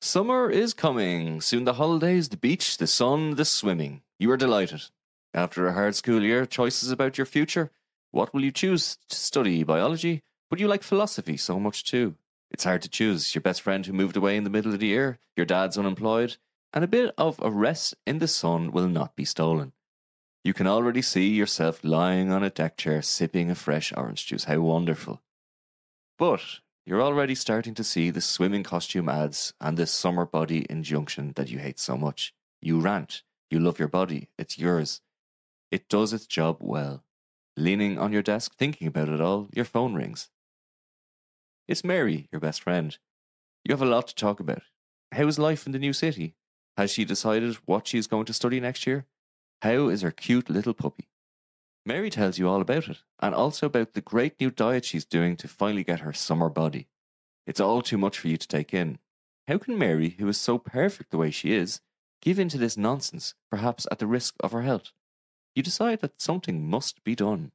Summer is coming. Soon the holidays, the beach, the sun, the swimming. You are delighted. After a hard school year, choices about your future. What will you choose to study? Biology? But you like philosophy so much too. It's hard to choose. Your best friend who moved away in the middle of the year, your dad's unemployed, and a bit of a rest in the sun will not be stolen. You can already see yourself lying on a deck chair sipping a fresh orange juice. How wonderful. But you're already starting to see the swimming costume ads and the summer body injunction that you hate so much. You rant. You love your body. It's yours. It does its job well. Leaning on your desk, thinking about it all, your phone rings. It's Mary, your best friend. You have a lot to talk about. How is life in the new city? Has she decided what she is going to study next year? How is her cute little puppy? Mary tells you all about it, and also about the great new diet she's doing to finally get her summer body. It's all too much for you to take in. How can Mary, who is so perfect the way she is, give in to this nonsense, perhaps at the risk of her health? You decide that something must be done.